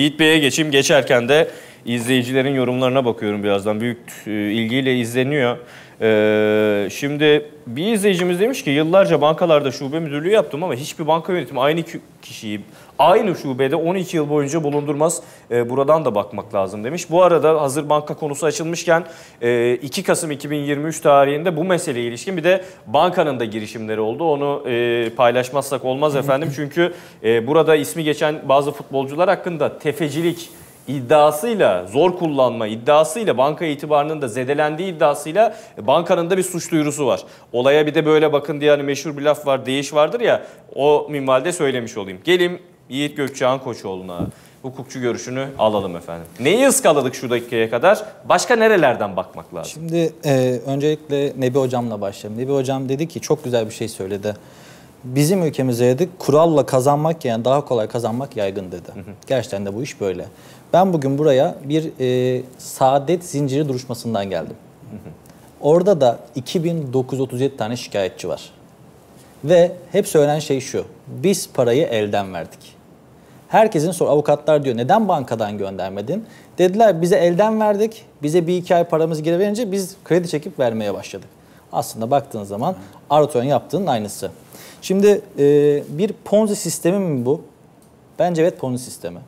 Yiğit Bey'e geçeyim. Geçerken de izleyicilerin yorumlarına bakıyorum birazdan. Büyük e, ilgiyle izleniyor. Ee, şimdi bir izleyicimiz demiş ki yıllarca bankalarda şube müdürlüğü yaptım ama hiçbir banka yönetimi aynı ki- kişiyi aynı şubede 12 yıl boyunca bulundurmaz. Ee, buradan da bakmak lazım demiş. Bu arada hazır banka konusu açılmışken e, 2 Kasım 2023 tarihinde bu meseleye ilişkin bir de bankanın da girişimleri oldu. Onu e, paylaşmazsak olmaz efendim. Çünkü e, burada ismi geçen bazı futbolcular hakkında tefecilik iddiasıyla, zor kullanma iddiasıyla, banka itibarının da zedelendiği iddiasıyla bankanın da bir suç duyurusu var. Olaya bir de böyle bakın diye hani meşhur bir laf var, değiş vardır ya, o minvalde söylemiş olayım. Gelin Yiğit Gökçehan Koçoğlu'na hukukçu görüşünü alalım efendim. Neyi ıskaladık şu dakikaya kadar? Başka nerelerden bakmak lazım? Şimdi e, öncelikle Nebi Hocam'la başlayalım. Nebi Hocam dedi ki çok güzel bir şey söyledi. Bizim ülkemizde dedi kuralla kazanmak yani daha kolay kazanmak yaygın dedi. Gerçekten de bu iş böyle. Ben bugün buraya bir e, saadet zinciri duruşmasından geldim. Orada da 2937 tane şikayetçi var. Ve hep söylenen şey şu. Biz parayı elden verdik. Herkesin sor avukatlar diyor neden bankadan göndermedin? Dediler bize elden verdik. Bize bir iki ay paramızı geri verince biz kredi çekip vermeye başladık. Aslında baktığın zaman Arato'nun yaptığının aynısı. Şimdi e, bir Ponzi sistemi mi bu? Bence evet Ponzi sistemi.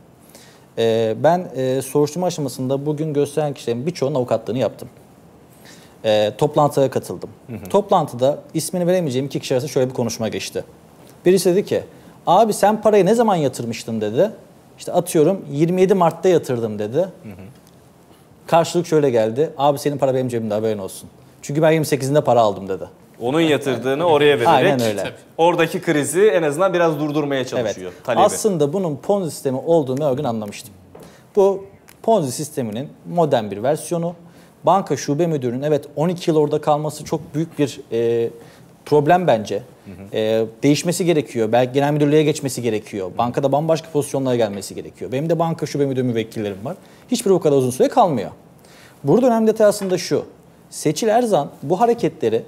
E, ben e, soruşturma aşamasında bugün gösteren kişilerin birçoğunun avukatlığını yaptım. E, toplantıya katıldım. Toplantıda ismini veremeyeceğim iki kişi arasında şöyle bir konuşma geçti. Birisi dedi ki, abi sen parayı ne zaman yatırmıştın dedi. İşte atıyorum 27 Mart'ta yatırdım dedi. Karşılık şöyle geldi. Abi senin para benim cebimde haberin olsun. Çünkü ben 28'inde para aldım dedi. Onun yatırdığını oraya vererek Aynen öyle. Oradaki krizi en azından biraz durdurmaya Evet. çalışıyor. Talebi. Aslında bunun Ponzi sistemi olduğunu ben o gün anlamıştım. Bu Ponzi sisteminin modern bir versiyonu. Banka şube müdürünün evet 12 yıl orada kalması çok büyük bir e, problem bence. E, değişmesi gerekiyor. Belki genel müdürlüğe geçmesi gerekiyor. Bankada bambaşka pozisyonlara gelmesi gerekiyor. Benim de banka şube müdürü müvekkillerim var. Hiçbiri o kadar uzun süre kalmıyor. Burada önemli detay aslında şu. Seçil Erzan bu hareketleri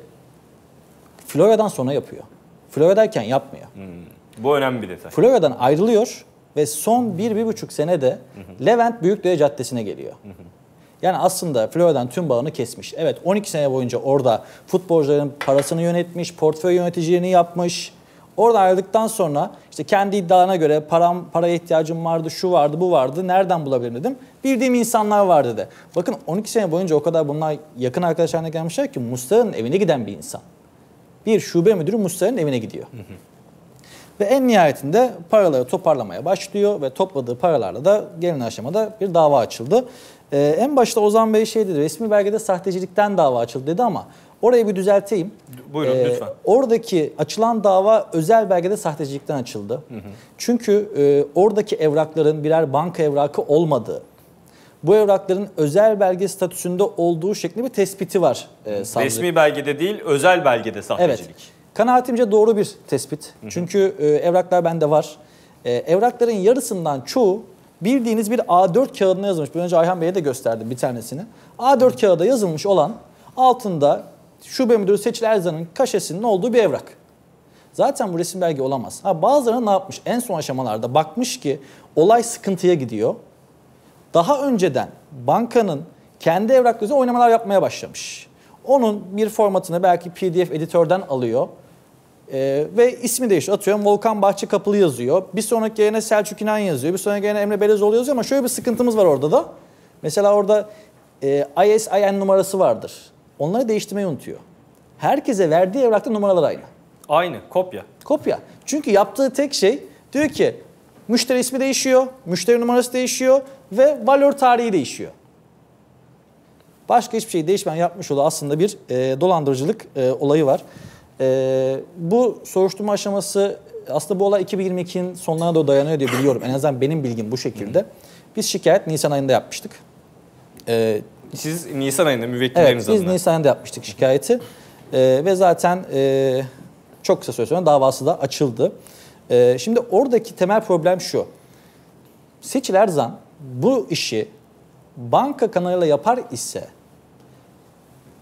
Florya'dan sonra yapıyor. Florya'dayken yapmıyor. Bu önemli bir detay. Florya'dan ayrılıyor ve son bir, bir buçuk senede Levent Büyükdere Caddesi'ne geliyor. Yani aslında Florya'dan tüm bağını kesmiş. Evet 12 sene boyunca orada futbolcuların parasını yönetmiş, portföy yöneticiliğini yapmış. Orada ayrıldıktan sonra işte kendi iddialarına göre param, paraya ihtiyacım vardı, şu vardı, bu vardı. Nereden bulabilirim dedim. Bildiğim insanlar var dedi. Bakın 12 sene boyunca o kadar bunlar yakın arkadaş haline gelmişler ki Mustara'nın evine giden bir insan. Bir şube müdürü Mustara'nın evine gidiyor. Ve en nihayetinde paraları toparlamaya başlıyor ve topladığı paralarla da gelin aşamada bir dava açıldı. Ee, en başta Ozan Bey şey dedi, resmi belgede sahtecilikten dava açıldı dedi ama orayı bir düzelteyim. Buyurun, Ee, lütfen. Oradaki açılan dava özel belgede sahtecilikten açıldı. Çünkü e, oradaki evrakların birer banka evrakı olmadığı, bu evrakların özel belge statüsünde olduğu şeklinde bir tespiti var e, savcı. Resmi belgede değil, özel belgede Evet. sahtecilik. Kanaatimce doğru bir tespit. Çünkü e, evraklar bende var. E, evrakların yarısından çoğu bildiğiniz bir A4 kağıdına yazılmış. Bir önce Ayhan Bey'e de gösterdim bir tanesini. A4 kağıda yazılmış olan altında şube müdürü Seçil Erzan'ın kaşesinin olduğu bir evrak. Zaten bu resim belge olamaz. Ha, bazıları ne yapmış? En son aşamalarda bakmış ki olay sıkıntıya gidiyor. Daha önceden bankanın kendi evraklarıyla oynamalar yapmaya başlamış. Onun bir formatını belki PDF editörden alıyor. Ee, ve ismi değişiyor. Atıyorum Volkan Bahçe Kapılı yazıyor. Bir sonraki yerine Selçuk İnan yazıyor. Bir sonraki yerine Emre Belezoğlu yazıyor ama şöyle bir sıkıntımız var orada da. Mesela orada e, ISIN numarası vardır. Onları değiştirmeyi unutuyor. Herkese verdiği evrakta numaralar aynı. Aynı, kopya. Kopya. Çünkü yaptığı tek şey diyor ki müşteri ismi değişiyor, müşteri numarası değişiyor ve valör tarihi değişiyor. Başka hiçbir şey değişmeyen yapmış olduğu aslında bir e, dolandırıcılık e, olayı var. E, bu soruşturma aşaması aslında bu olay 2022'nin sonlarına doğru dayanıyor diye biliyorum. En azından benim bilgim bu şekilde. Biz şikayet Nisan ayında yapmıştık. E, Siz Nisan ayında müvekkilleriniz Evet, biz adına. Nisan ayında yapmıştık şikayeti. Ee, ve zaten e, çok kısa süre sonra davası da açıldı. Ee, şimdi oradaki temel problem şu. Seçil Erzan bu işi banka kanalıyla yapar ise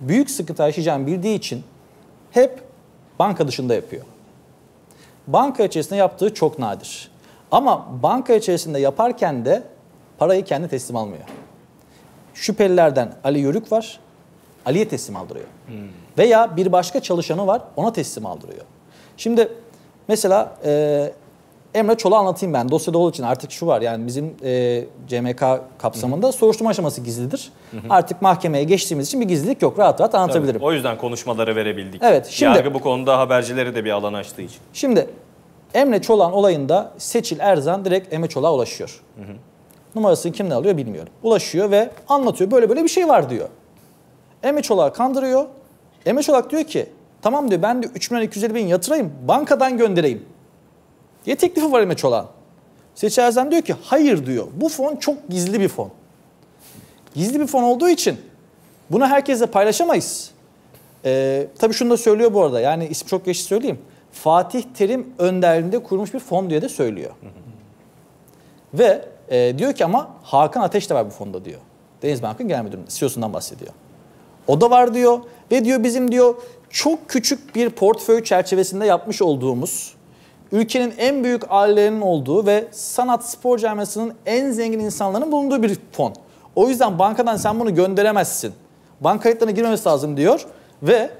büyük sıkıntı yaşayacağını bildiği için hep banka dışında yapıyor. Banka içerisinde yaptığı çok nadir. Ama banka içerisinde yaparken de parayı kendi teslim almıyor. Şüphelilerden Ali Yörük var. Ali'ye teslim aldırıyor. Veya bir başka çalışanı var ona teslim aldırıyor. Şimdi mesela e, Emre Çolak'ı anlatayım ben. Dosyada olduğu için artık şu var yani bizim e, CMK kapsamında soruşturma aşaması gizlidir. Artık mahkemeye geçtiğimiz için bir gizlilik yok. Rahat rahat anlatabilirim. O yüzden konuşmaları verebildik. Evet, şimdi- Yargı bu konuda habercilere de bir alan açtığı için. Şimdi Emre Çolak'ın olayında Seçil Erzan direkt Emre Çolak'a ulaşıyor. Numarasını kimden alıyor bilmiyorum. Ulaşıyor ve anlatıyor böyle böyle bir şey var diyor. Emre Çolak'ı kandırıyor. Emre Çolak diyor ki tamam diyor ben de 3 milyon 250 bin yatırayım bankadan göndereyim. diye teklifi var Emre Çolak'ın. Seçil Erzan diyor ki hayır diyor bu fon çok gizli bir fon. Gizli bir fon olduğu için bunu herkesle paylaşamayız. Ee, tabii şunu da söylüyor bu arada. Yani ismi çok geçti söyleyeyim. Fatih Terim önderliğinde kurulmuş bir fon diye de söylüyor. Ve e, diyor ki ama Hakan Ateş de var bu fonda diyor. Denizbank'ın genel müdürü, CEO'sundan bahsediyor. O da var diyor ve diyor bizim diyor çok küçük bir portföy çerçevesinde yapmış olduğumuz ülkenin en büyük ailelerinin olduğu ve sanat spor camiasının en zengin insanların bulunduğu bir fon. O yüzden bankadan sen bunu gönderemezsin. Banka kayıtlarına girmemesi lazım diyor ve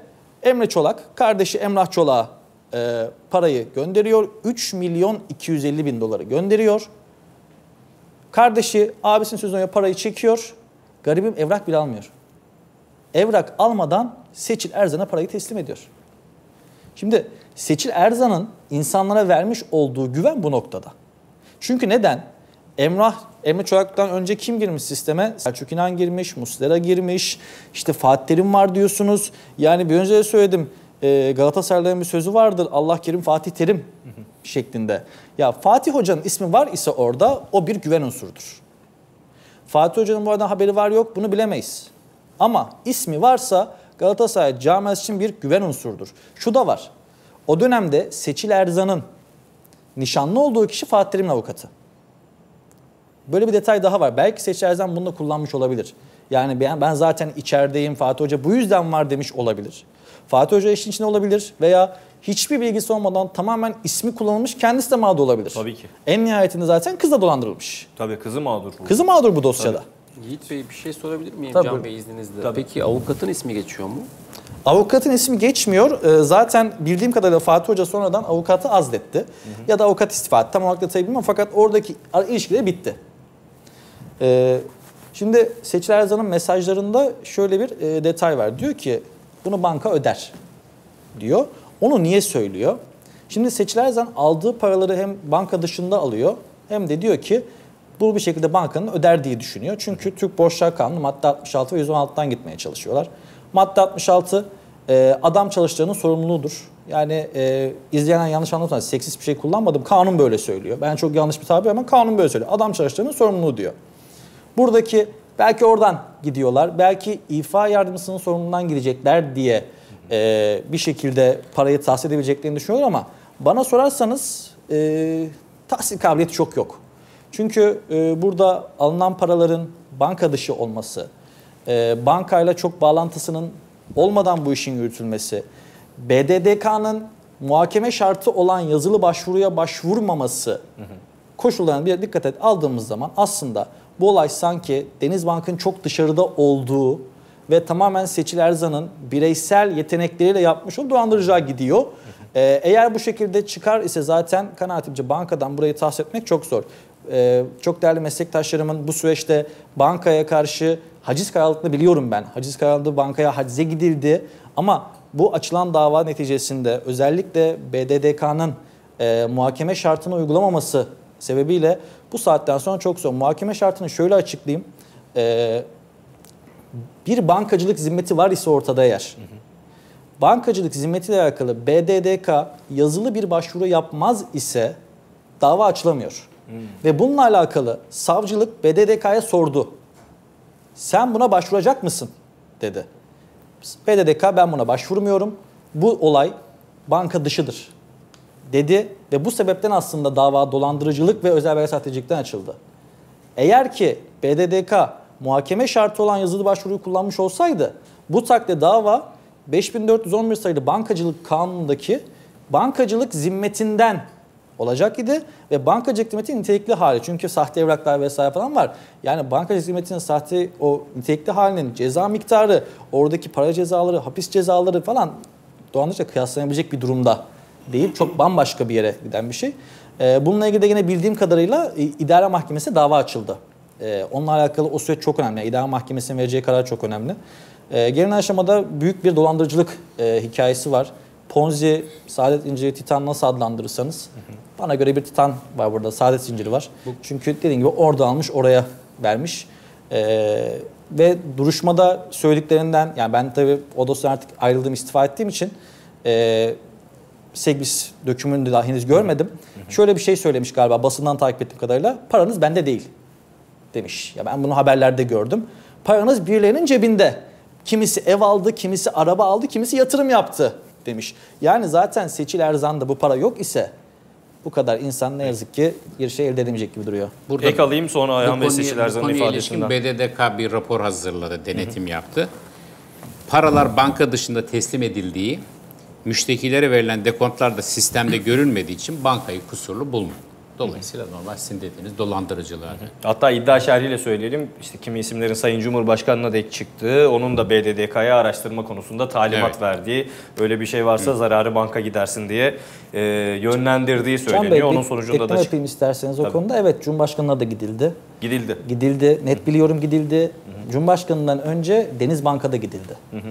Emre Çolak, kardeşi Emrah Çolak'a e, parayı gönderiyor. 3 milyon 250 bin doları gönderiyor. Kardeşi abisinin sözüne parayı çekiyor. Garibim evrak bile almıyor. Evrak almadan Seçil Erzan'a parayı teslim ediyor. Şimdi Seçil Erzan'ın insanlara vermiş olduğu güven bu noktada. Çünkü neden? Emrah, Emre Çolak'tan önce kim girmiş sisteme? Selçuk İnan girmiş, Muslera girmiş, işte Fatih Terim var diyorsunuz. Yani bir önce de söyledim, e, Galatasaray'ın bir sözü vardır, Allah kerim Fatih Terim şeklinde. Ya Fatih Hoca'nın ismi var ise orada o bir güven unsurudur. Fatih Hoca'nın bu arada haberi var yok bunu bilemeyiz. Ama ismi varsa Galatasaray camiası için bir güven unsurudur. Şu da var. O dönemde Seçil Erzan'ın nişanlı olduğu kişi Fatih Terim'in avukatı. Böyle bir detay daha var. Belki Seçil Erzan bunu da kullanmış olabilir. Yani ben, ben zaten içerideyim Fatih Hoca bu yüzden var demiş olabilir. Fatih Hoca işin içinde olabilir veya hiçbir bilgisi olmadan tamamen ismi kullanılmış kendisi de mağdur olabilir. Tabii ki. En nihayetinde zaten kız da dolandırılmış. Tabii kızı mağdur. bu. Kızı mağdur bu dosyada. Yiğit Bey bir şey sorabilir miyim Tabii, Can. Bey izninizle? Tabii. Peki avukatın ismi geçiyor mu? Avukatın ismi geçmiyor. Ee, Zaten bildiğim kadarıyla Fatih Hoca sonradan avukatı azletti. Ya da avukat istifa etti. Tam olarak detayı bilmiyorum fakat oradaki ilişkileri bitti. Ee, Şimdi Seçil Erzan'ın mesajlarında şöyle bir e, detay var. Diyor ki bunu banka öder diyor. Onu niye söylüyor? Şimdi Seçil Erzan aldığı paraları hem banka dışında alıyor hem de diyor ki bu bir şekilde bankanın öder diye düşünüyor. Çünkü Türk Borçlar Kanunu madde 66 ve 116'dan gitmeye çalışıyorlar. Madde 66 e, adam çalıştığının sorumluluğudur. Yani e, izleyenler yanlış anlatmasın. Seksist bir şey kullanmadım. Kanun böyle söylüyor. Ben çok yanlış bir tabir ama kanun böyle söylüyor. Adam çalıştığının sorumluluğu diyor. Buradaki belki oradan gidiyorlar. Belki ifa yardımcısının sorumluluğundan gidecekler diye e, bir şekilde parayı tahsil edebileceklerini düşünüyorlar ama bana sorarsanız e, tahsil kabiliyeti çok yok. Çünkü e, burada alınan paraların banka dışı olması, e, bankayla çok bağlantısının olmadan bu işin yürütülmesi, BDDK'nın muhakeme şartı olan yazılı başvuruya başvurmaması koşullarına bir dikkat et aldığımız zaman aslında bu olay sanki Denizbank'ın çok dışarıda olduğu ve tamamen Seçil Erzan'ın bireysel yetenekleriyle yapmış olduğu dolandırıcıya gidiyor. Ee, eğer bu şekilde çıkar ise zaten kanaatimce bankadan burayı tahsis etmek çok zor. Ee, çok değerli meslektaşlarımın bu süreçte bankaya karşı haciz kararlılıkını biliyorum ben. Haciz kararlılığı bankaya hacize gidildi ama bu açılan dava neticesinde özellikle BDDK'nın e, muhakeme şartını uygulamaması sebebiyle bu saatten sonra çok zor. Muhakeme şartını şöyle açıklayayım. E, bir bankacılık zimmeti var ise ortada eğer. Bankacılık zimmetiyle alakalı BDDK yazılı bir başvuru yapmaz ise dava açılamıyor. Ve bununla alakalı savcılık BDDK'ya sordu. Sen buna başvuracak mısın? dedi. BDDK ben buna başvurmuyorum. Bu olay banka dışıdır dedi ve bu sebepten aslında dava dolandırıcılık ve özel belge sahtecilikten açıldı. Eğer ki BDDK muhakeme şartı olan yazılı başvuruyu kullanmış olsaydı bu takdirde dava 5411 sayılı bankacılık kanunundaki bankacılık zimmetinden olacak idi ve bankacılık kıymeti nitelikli hali. Çünkü sahte evraklar vesaire falan var. Yani bankacılık kıymetinin sahte o nitelikli halinin ceza miktarı, oradaki para cezaları, hapis cezaları falan dolandırıcıyla kıyaslanabilecek bir durumda değil. Çok bambaşka bir yere giden bir şey. Ee, bununla ilgili de yine bildiğim kadarıyla e, idare mahkemesi dava açıldı. Ee, onunla alakalı o süreç çok önemli. Yani idare mahkemesinin vereceği karar çok önemli. Ee, gelinen aşamada büyük bir dolandırıcılık e, hikayesi var. Ponzi, Saadet İnciri, Titan nasıl adlandırırsanız. Bana göre bir Titan var burada. Saadet zinciri var. Çünkü dediğim gibi orada almış oraya vermiş. Ee, ve duruşmada söylediklerinden yani ben tabii o dosyadan artık ayrıldığım istifa ettiğim için e, Segbis dökümünü de daha henüz görmedim. Şöyle bir şey söylemiş galiba basından takip ettiğim kadarıyla. Paranız bende değil demiş. Ya ben bunu haberlerde gördüm. Paranız birilerinin cebinde. Kimisi ev aldı, kimisi araba aldı, kimisi yatırım yaptı demiş. Yani zaten Seçil Erzan'da bu para yok ise bu kadar insan ne yazık ki bir şey elde edemeyecek gibi duruyor. Burada Ek alayım sonra Ayhan Bey Seçil Erzan'ın ifadesinden. BDDK bir rapor hazırladı, denetim yaptı. Paralar banka dışında teslim edildiği, müştekilere verilen dekontlar da sistemde görülmediği için bankayı kusurlu bulmuyor. Dolayısıyla normal sizin dediğiniz dolandırıcılığa. Hatta iddia şerhiyle söyleyelim. İşte kimi isimlerin Sayın Cumhurbaşkanı'na dek çıktığı, onun da BDDK'ya araştırma konusunda talimat Evet. verdiği, öyle bir şey varsa zararı banka gidersin diye e, yönlendirdiği Can Bey söyleniyor. Onun sonucunda da çık- yapayım isterseniz o konuda. Evet Cumhurbaşkanı'na da gidildi. gidildi. Gidildi. Net biliyorum gidildi. Cumhurbaşkanı'ndan önce Deniz Bank'a da gidildi. Deniz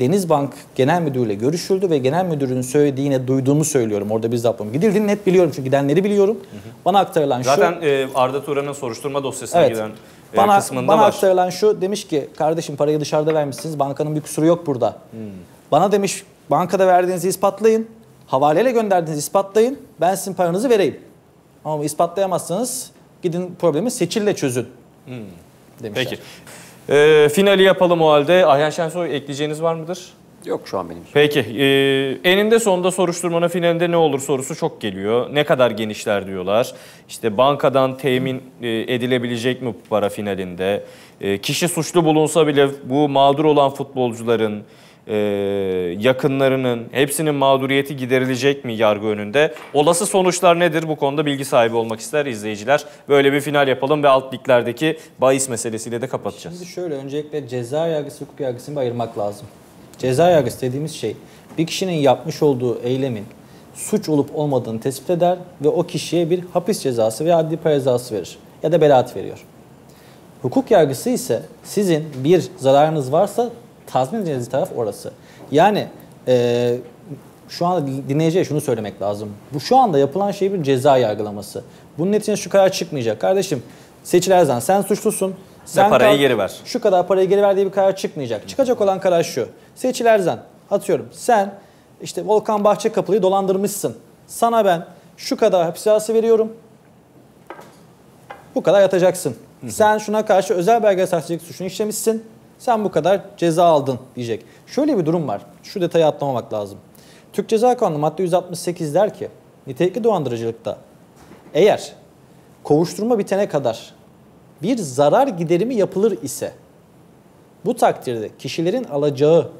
Bank Genel Müdürü'yle görüşüldü ve Genel Müdürün söylediğine duyduğumu söylüyorum. Orada bizzat bunu. Gidildiğini net biliyorum çünkü gidenleri biliyorum. Bana aktarılan şu. Zaten e, Arda Turan'ın soruşturma dosyasına Evet. giden e, Bana, kısmında bana var. aktarılan şu demiş ki kardeşim parayı dışarıda vermişsiniz bankanın bir kusuru yok burada. Hmm. Bana demiş bankada verdiğinizi ispatlayın. Havaleyle gönderdiğinizi ispatlayın. Ben sizin paranızı vereyim. Ama ispatlayamazsanız gidin problemi seçille çözün. Demişler. Hmm. Peki. E, finali yapalım o halde. Ayhan Şensoy ekleyeceğiniz var mıdır? Yok şu an benim. Peki. E, eninde sonunda soruşturmanın finalinde ne olur sorusu çok geliyor. Ne kadar genişler diyorlar. İşte bankadan temin e, edilebilecek mi bu para finalinde? E, kişi suçlu bulunsa bile bu mağdur olan futbolcuların, e, yakınlarının hepsinin mağduriyeti giderilecek mi yargı önünde? Olası sonuçlar nedir? Bu konuda bilgi sahibi olmak ister izleyiciler. Böyle bir final yapalım ve alt liglerdeki bahis meselesiyle de kapatacağız. Şimdi şöyle öncelikle ceza yargısı hukuk yargısını ayırmak lazım. Ceza yargısı dediğimiz şey bir kişinin yapmış olduğu eylemin suç olup olmadığını tespit eder ve o kişiye bir hapis cezası veya adli para cezası verir ya da beraat veriyor. Hukuk yargısı ise sizin bir zararınız varsa tazmin edeceğiniz taraf orası. Yani eee, şu anda dinleyiciye şunu söylemek lazım. Bu şu anda yapılan şey bir ceza yargılaması. Bunun neticesinde şu karar çıkmayacak. Kardeşim Seçil Erzan sen suçlusun. Sen parayı kalk- geri ver. Şu kadar parayı geri ver diye bir karar çıkmayacak. Çıkacak olan karar şu. Seçil Erzan atıyorum sen işte Volkan Bahçekapı'yı dolandırmışsın. Sana ben şu kadar hapis veriyorum. Bu kadar yatacaksın. Sen şuna karşı özel belge sahtecilik suçunu işlemişsin. Sen bu kadar ceza aldın diyecek. Şöyle bir durum var. Şu detayı atlamamak lazım. Türk Ceza Kanunu madde 168 der ki nitelikli dolandırıcılıkta eğer kovuşturma bitene kadar bir zarar giderimi yapılır ise bu takdirde kişilerin alacağı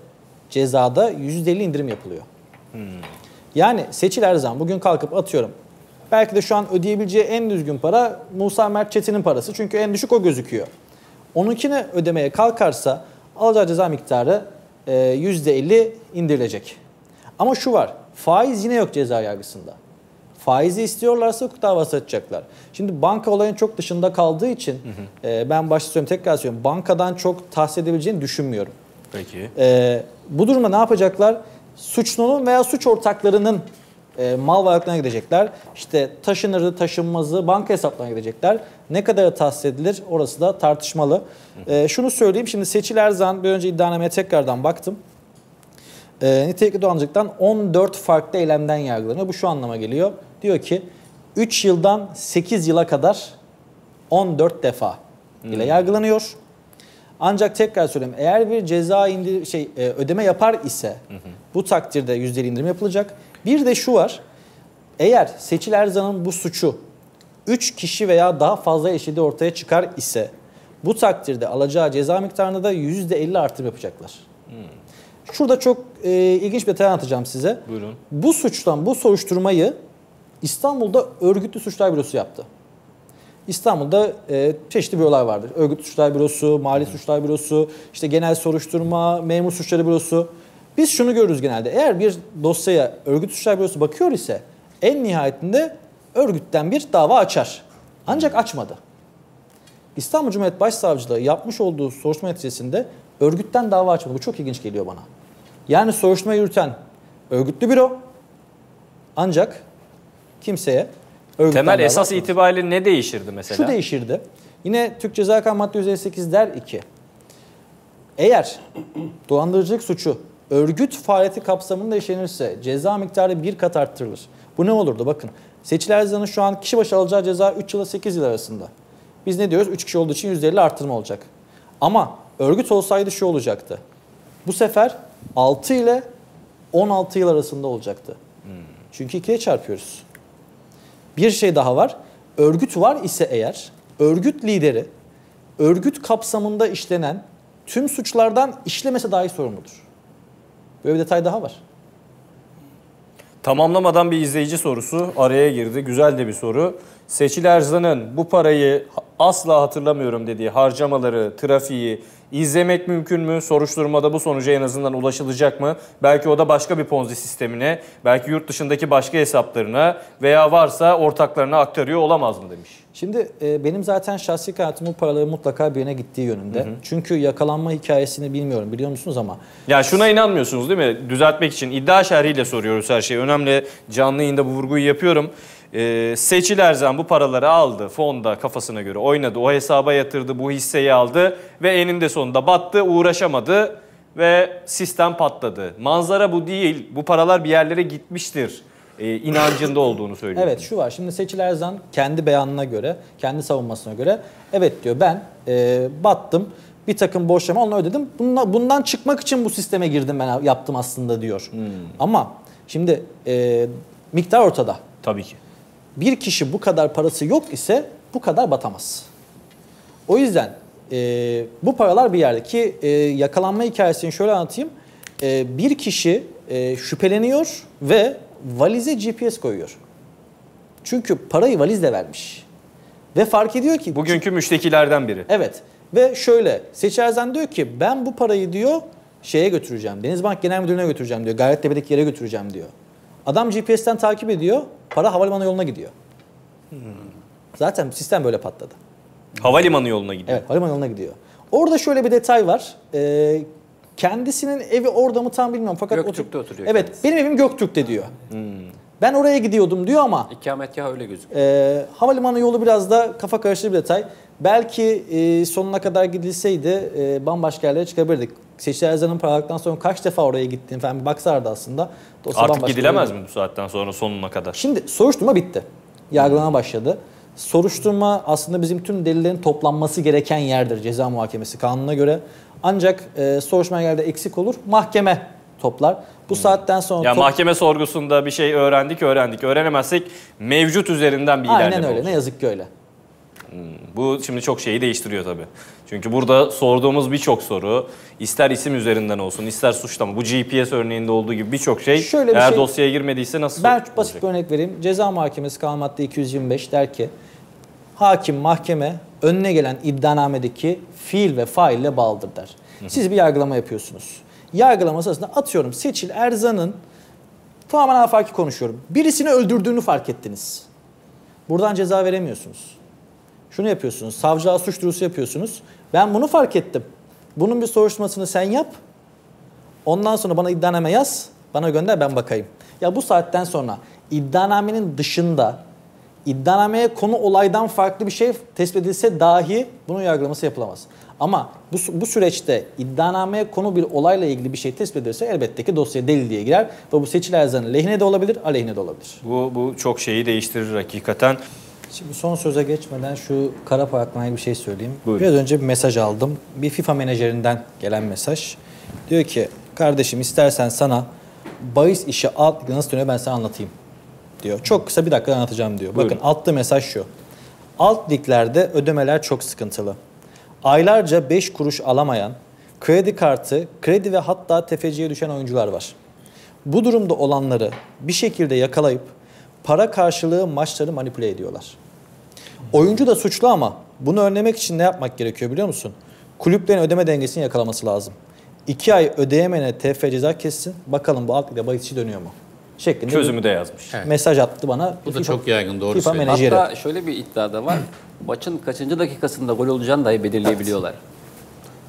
cezada %50 indirim yapılıyor. Yani Seçil Erzan bugün kalkıp atıyorum. Belki de şu an ödeyebileceği en düzgün para Musa Mert Çetin'in parası. Çünkü en düşük o gözüküyor. Onunkine ödemeye kalkarsa alacağı ceza miktarı e, %50 indirilecek. Ama şu var. Faiz yine yok ceza yargısında. Faizi istiyorlarsa hukuk davası açacaklar. Şimdi banka olayın çok dışında kaldığı için e, ben başta söyleyeyim tekrar söylüyorum. Bankadan çok tahsis edebileceğini düşünmüyorum. Peki. Ee, bu durumda ne yapacaklar? Suçlunun veya suç ortaklarının e, mal varlıklarına gidecekler. İşte taşınırı, taşınmazı, banka hesaplarına gidecekler. Ne kadar tahsis edilir orası da tartışmalı. Ee, şunu söyleyeyim şimdi Seçil Erzan bir önce iddianameye tekrardan baktım. Ee, nitelikli dolandırıcılıktan 14 farklı eylemden yargılanıyor. Bu şu anlama geliyor. Diyor ki 3 yıldan 8 yıla kadar 14 defa ile yargılanıyor. Ancak tekrar söyleyeyim eğer bir ceza indir şey e, ödeme yapar ise bu takdirde %50 indirim yapılacak. Bir de şu var. Eğer Seçil Erzan'ın bu suçu 3 kişi veya daha fazla eşidi ortaya çıkar ise bu takdirde alacağı ceza miktarında da %50 artırım yapacaklar. Şurada çok e, ilginç bir detay anlatacağım size. Buyurun. Bu suçtan, bu soruşturmayı İstanbul'da örgütlü suçlar bürosu yaptı. İstanbul'da e, çeşitli bürolar vardır. Örgütlü suçlar bürosu, mali suçlar bürosu, işte genel soruşturma, memur suçları bürosu. Biz şunu görürüz genelde. Eğer bir dosyaya örgütlü suçlar bürosu bakıyor ise en nihayetinde örgütten bir dava açar. Ancak açmadı. İstanbul Cumhuriyet Başsavcılığı yapmış olduğu soruşturma neticesinde örgütten dava açmadı. Bu çok ilginç geliyor bana. Yani soruşturma yürüten örgütlü büro ancak kimseye örgütten Temel dava esas açmadı. itibariyle ne değişirdi mesela? Şu değişirdi. Yine Türk Ceza Kanunu madde 158 der 2. Eğer dolandırıcılık suçu örgüt faaliyeti kapsamında işlenirse ceza miktarı bir kat arttırılır. Bu ne olurdu? Bakın Seçil Erzan'ın şu an kişi başı alacağı ceza 3 yıla 8 yıl arasında. Biz ne diyoruz? 3 kişi olduğu için %50 artırma olacak. Ama örgüt olsaydı şu olacaktı. Bu sefer 6 ile 16 yıl arasında olacaktı. Çünkü ikiye çarpıyoruz. Bir şey daha var. Örgüt var ise eğer örgüt lideri örgüt kapsamında işlenen tüm suçlardan işlemese dahi sorumludur. Böyle bir detay daha var. Tamamlamadan bir izleyici sorusu araya girdi. Güzel de bir soru. Seçil Erzan'ın bu parayı asla hatırlamıyorum dediği harcamaları, trafiği izlemek mümkün mü? Soruşturmada bu sonuca en azından ulaşılacak mı? Belki o da başka bir ponzi sistemine, belki yurt dışındaki başka hesaplarına veya varsa ortaklarına aktarıyor olamaz mı demiş. Şimdi e, benim zaten şahsi kanaatim bu paraların mutlaka bir yöne gittiği yönünde. Çünkü yakalanma hikayesini bilmiyorum biliyor musunuz ama Ya şuna inanmıyorsunuz değil mi? Düzeltmek için iddia şerhiyle soruyoruz her şeyi. Önemli canlı yayında bu vurguyu yapıyorum. Ee, Seçil Erzan bu paraları aldı fonda kafasına göre oynadı. O hesaba yatırdı, bu hisseyi aldı ve eninde sonunda battı, uğraşamadı ve sistem patladı. Manzara bu değil. Bu paralar bir yerlere gitmiştir. Ee, inancında olduğunu söylüyor. Evet şu var. Şimdi Seçil Erzan kendi beyanına göre, kendi savunmasına göre evet diyor ben e, battım. Bir takım borçlarımı onunla ödedim. Bundan, bundan çıkmak için bu sisteme girdim ben yaptım aslında diyor. Ama şimdi e, miktar ortada. Tabii ki. Bir kişi bu kadar parası yok ise bu kadar batamaz. O yüzden e, bu paralar bir yerde ki e, yakalanma hikayesini şöyle anlatayım. E, bir kişi e, şüpheleniyor ve valize GPS koyuyor. Çünkü parayı valizle vermiş. Ve fark ediyor ki... Bugünkü müştekilerden biri. Evet. Ve şöyle Seçerzen diyor ki ben bu parayı diyor şeye götüreceğim. Denizbank Genel Müdürlüğü'ne götüreceğim diyor. Gayrettepe'deki yere götüreceğim diyor. Adam GPS'ten takip ediyor. Para havalimanı yoluna gidiyor. Zaten sistem böyle patladı. Havalimanı yoluna gidiyor. Evet, havalimanı yoluna gidiyor. Orada şöyle bir detay var. Ee, kendisinin evi orada mı tam bilmiyorum fakat Göktürk'te oturuyor Evet, kendisi. benim evim Göktürk'te diyor. Ben oraya gidiyordum diyor ama İkametgah öyle gözüküyor. e, havalimanı yolu biraz da kafa karıştırıcı bir detay. Belki e, sonuna kadar gidilseydi e, bambaşka yerlere çıkabilirdik. Seçil Erzan'ın paralıktan sonra kaç defa oraya gittiğini falan bir baksardı aslında. Dosya Artık gidilemez mi bu saatten sonra sonuna kadar? Şimdi soruşturma bitti. Yargılama başladı. Soruşturma aslında bizim tüm delillerin toplanması gereken yerdir ceza muhakemesi kanununa göre. Ancak e, soruşturma yerde eksik olur. Mahkeme toplar. Bu saatten sonra Ya top- mahkeme sorgusunda bir şey öğrendik öğrendik. Öğrenemezsek mevcut üzerinden bir ilerleme Aynen öyle. olacak. Ne yazık ki öyle. Bu şimdi çok şeyi değiştiriyor tabii. Çünkü burada sorduğumuz birçok soru ister isim üzerinden olsun ister suçlama bu GPS örneğinde olduğu gibi birçok şey Şöyle bir eğer şey- dosyaya girmediyse nasıl Ben olacak? basit bir örnek vereyim. Ceza Mahkemesi Kanun madde 225 der ki hakim mahkeme önüne gelen iddianamedeki fiil ve faille bağlıdır der. Siz bir yargılama yapıyorsunuz. Yargılama sırasında atıyorum Seçil Erzan'ın tamamen afaki konuşuyorum. Birisini öldürdüğünü fark ettiniz. Buradan ceza veremiyorsunuz. Şunu yapıyorsunuz. Savcılığa suç duyurusu yapıyorsunuz. Ben bunu fark ettim. Bunun bir soruşturmasını sen yap. Ondan sonra bana iddianame yaz. Bana gönder ben bakayım. Ya bu saatten sonra iddianamenin dışında iddianameye konu olaydan farklı bir şey tespit edilse dahi bunun yargılaması yapılamaz. Ama bu, bu süreçte iddianameye konu bir olayla ilgili bir şey tespit edilirse elbette ki dosyaya delil diye girer. Ve bu seçili erzanın lehine de olabilir, aleyhine de olabilir. Bu, bu çok şeyi değiştirir hakikaten. Şimdi son söze geçmeden şu kara hakkında bir şey söyleyeyim. Buyurun. Biraz önce bir mesaj aldım. Bir FIFA menajerinden gelen mesaj. Diyor ki kardeşim istersen sana bahis işi alt nasıl dönüyor ben sana anlatayım diyor. Çok kısa bir dakika anlatacağım diyor. Buyurun. Bakın altta mesaj şu. Alt liglerde ödemeler çok sıkıntılı. Aylarca 5 kuruş alamayan, kredi kartı, kredi ve hatta tefeciye düşen oyuncular var. Bu durumda olanları bir şekilde yakalayıp para karşılığı maçları manipüle ediyorlar. Oyuncu da suçlu ama bunu önlemek için ne yapmak gerekiyor biliyor musun? Kulüplerin ödeme dengesini yakalaması lazım. İki ay ödeyemene TF ceza kessin. Bakalım bu alt ligde bahisçi dönüyor mu? Şeklinde Çözümü de yazmış. mesaj attı bana. Bu da FIFA çok yaygın, doğru FIFA menajeri. Hatta şöyle bir iddia da var. Maçın kaçıncı dakikasında gol olacağını dahi belirleyebiliyorlar.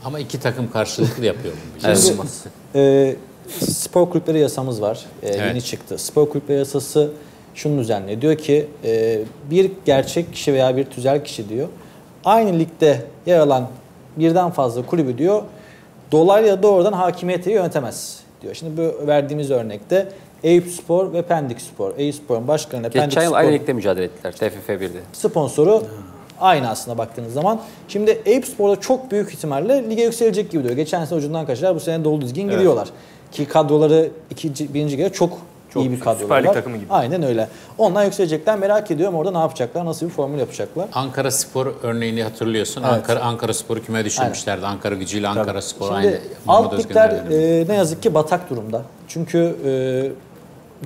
Ama iki takım karşılıklı yapıyor bunu. Evet. Ee, spor kulüpleri yasamız var. Ee, Evet. Yeni çıktı. Spor kulüpleri yasası şunu düzenliyor. Diyor ki e, bir gerçek kişi veya bir tüzel kişi diyor. Aynı ligde yer alan birden fazla kulübü diyor dolaylı doğrudan hakimiyeti yönetemez diyor. Şimdi bu verdiğimiz örnekte Eyüp Spor ve Pendik Spor. Eyüp Spor'un başkanı Pendik Geçen yıl Spor aynı ligde mücadele ettiler TFF 1'de. sponsoru aynı aslında baktığınız zaman. Şimdi Eyüp Spor'da çok büyük ihtimalle lige yükselecek gibi duruyor. Geçen sene ucundan kaçtılar. Bu sene dolu düzgün gidiyorlar. Ki kadroları ikinci, birinci göre çok, Çok iyi bir kadroları Süper Lig takımı gibi. Aynen öyle. Onlar yükselecekler. Merak ediyorum orada ne yapacaklar? Nasıl bir formül yapacaklar? Ankara Spor örneğini hatırlıyorsun. Evet. Ankara Ankara Spor'u küme düşürmüşlerdi. Ankara gücüyle Ankara Spor Şimdi aynı. alt ligler e, ne yazık ki batak durumda. Çünkü e,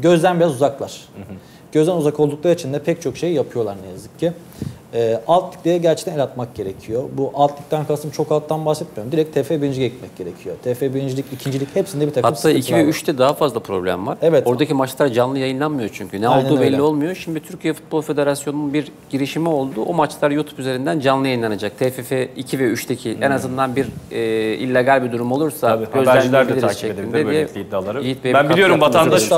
gözden biraz uzaklar. Gözden uzak oldukları için de pek çok şey yapıyorlar ne yazık ki. E, alt liglere gerçekten el atmak gerekiyor. Bu alt ligden kastım çok alttan bahsetmiyorum. Direkt TF birinciye gitmek gerekiyor. TF birincilik, ikincilik hepsinde bir takım Hatta 2 sıkıntılar ve var. 3'te daha fazla problem var. Evet. Oradaki maçlar canlı yayınlanmıyor çünkü. Ne Aynen olduğu belli öyle. olmuyor. Şimdi Türkiye Futbol Federasyonu'nun bir girişimi oldu. O maçlar YouTube üzerinden canlı yayınlanacak. TFF 2 ve 3'teki en azından bir e, illegal bir durum olursa haberciler de takip edebilir böyle iddiaları. Yiğit Bey ben biliyorum vatandaş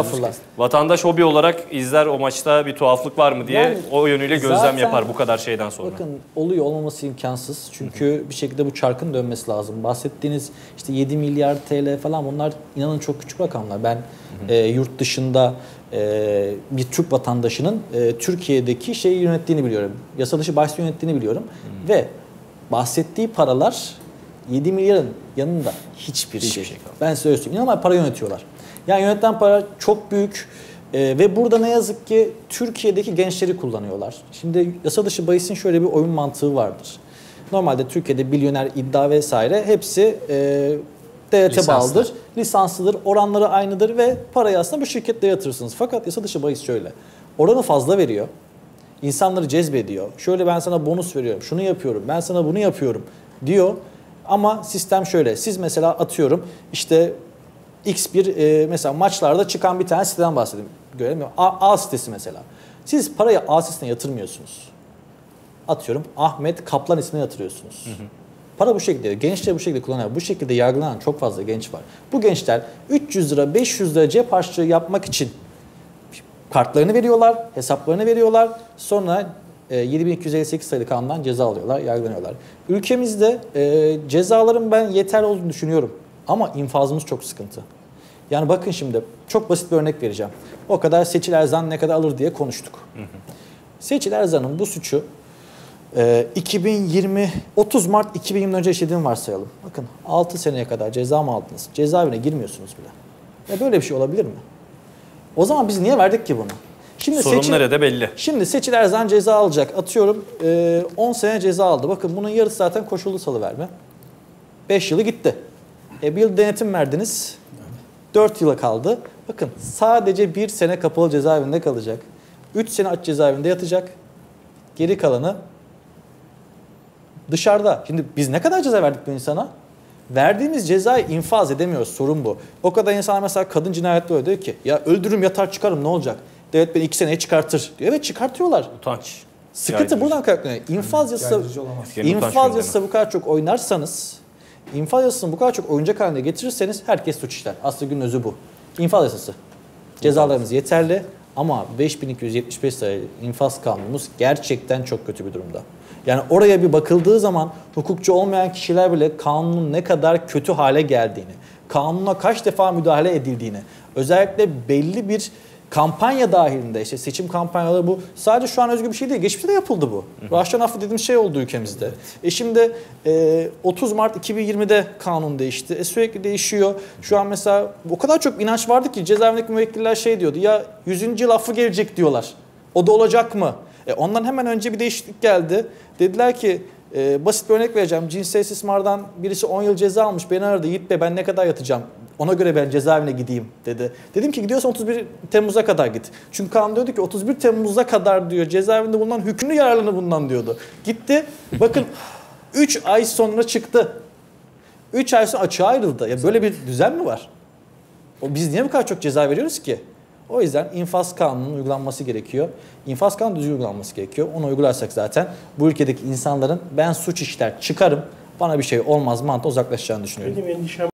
vatandaş hobi olarak izler o maçta bir tuhaflık var mı diye Yani o yönüyle gözlem zaten- yapar bu kadar şeyden sonra. Bakın oluyor olmaması imkansız. Çünkü bir şekilde bu çarkın dönmesi lazım. Bahsettiğiniz işte 7 milyar TL falan bunlar inanın çok küçük rakamlar. Ben e, yurt dışında e, bir Türk vatandaşının e, Türkiye'deki şeyi yönettiğini biliyorum. Yasa dışı bahsi yönettiğini biliyorum. Ve bahsettiği paralar 7 milyarın yanında hiçbir, şey. Ben size öyle söyleyeyim. İnanılmaz para yönetiyorlar. Yani yönetilen para çok büyük. Ee, ve burada ne yazık ki Türkiye'deki gençleri kullanıyorlar. Şimdi yasa dışı bahisin şöyle bir oyun mantığı vardır. Normalde Türkiye'de milyoner iddia vesaire hepsi e, devlete Lisanslı. bağlıdır. Lisanslıdır, oranları aynıdır ve parayı aslında bu şirkette yatırırsınız. Fakat yasa dışı bahis şöyle. Oranı fazla veriyor. İnsanları cezbediyor. Şöyle ben sana bonus veriyorum, şunu yapıyorum, ben sana bunu yapıyorum diyor. Ama sistem şöyle. Siz mesela atıyorum işte X bir e, mesela maçlarda çıkan bir tane siteden bahsedeyim. Görelim? A, A sitesi mesela. Siz parayı A sitesine yatırmıyorsunuz. Atıyorum Ahmet Kaplan ismine yatırıyorsunuz. Para bu şekilde. Gençler bu şekilde kullanıyor. Bu şekilde yargılanan çok fazla genç var. Bu gençler 300 lira 500 lira cep harçlığı yapmak için kartlarını veriyorlar, hesaplarını veriyorlar. Sonra e, 7258 sayılı kanundan ceza alıyorlar, yargılanıyorlar. Ülkemizde e, cezaların ben yeterli olduğunu düşünüyorum. Ama infazımız çok sıkıntı. Yani bakın şimdi çok basit bir örnek vereceğim. O kadar Seçil Erzan ne kadar alır diye konuştuk. Seçil Erzan'ın bu suçu e, 2020 30 Mart 2020 önce işlediğini varsayalım. Bakın 6 seneye kadar ceza mı aldınız? Cezaevine girmiyorsunuz bile. Ya böyle bir şey olabilir mi? O zaman biz niye verdik ki bunu? Şimdi Sorun Seçil- nerede belli. Şimdi Seçil Erzan ceza alacak. Atıyorum e, 10 sene ceza aldı. Bakın bunun yarısı zaten koşullu salıverme. 5 yılı gitti. E, bir yıl denetim verdiniz. 4 yıla kaldı. Bakın sadece bir sene kapalı cezaevinde kalacak. 3 sene aç cezaevinde yatacak. Geri kalanı dışarıda. Şimdi biz ne kadar ceza verdik bu insana? Verdiğimiz cezayı infaz edemiyoruz. Sorun bu. O kadar insan mesela kadın cinayetleri diyor ki ya öldürürüm yatar çıkarım ne olacak? Devlet beni iki seneye çıkartır diyor. Evet çıkartıyorlar. Utanç. Sıkıntı Caydırıcı. buradan kaynaklanıyor. İnfaz yasası, infaz yasası bu kadar çok oynarsanız, infaz yasasını bu kadar çok oyuncak haline getirirseniz herkes suç işler. Aslında günün özü bu. İnfaz yasası. Cezalarımız yeterli ama 5275 sayılı infaz kanunumuz gerçekten çok kötü bir durumda. Yani oraya bir bakıldığı zaman hukukçu olmayan kişiler bile kanunun ne kadar kötü hale geldiğini, kanuna kaç defa müdahale edildiğini, özellikle belli bir kampanya dahilinde işte seçim kampanyaları bu sadece şu an özgü bir şey değil. Geçmişte de yapıldı bu. Raştan affı dediğimiz şey oldu ülkemizde. E şimdi e, 30 Mart 2020'de kanun değişti. E sürekli değişiyor. Şu an mesela o kadar çok inanç vardı ki cezaevindeki müvekkiller şey diyordu. Ya 100. yıl affı gelecek diyorlar. O da olacak mı? E ondan hemen önce bir değişiklik geldi. Dediler ki e, basit bir örnek vereceğim. Cinsel istismardan birisi 10 yıl ceza almış. Beni aradı. Yiğit Bey ben ne kadar yatacağım? Ona göre ben cezaevine gideyim dedi. Dedim ki gidiyorsan 31 Temmuz'a kadar git. Çünkü kanun diyordu ki 31 Temmuz'a kadar diyor cezaevinde bulunan hükümlü yararlanır bundan diyordu. Gitti. Bakın 3 ay sonra çıktı. 3 ay sonra açığa ayrıldı. Ya böyle bir düzen mi var? O biz niye bu kadar çok ceza veriyoruz ki? O yüzden infaz kanununun uygulanması gerekiyor. İnfaz kanunu düzgün uygulanması gerekiyor. Onu uygularsak zaten bu ülkedeki insanların ben suç işler çıkarım bana bir şey olmaz mantığı uzaklaşacağını düşünüyorum. Benim endişem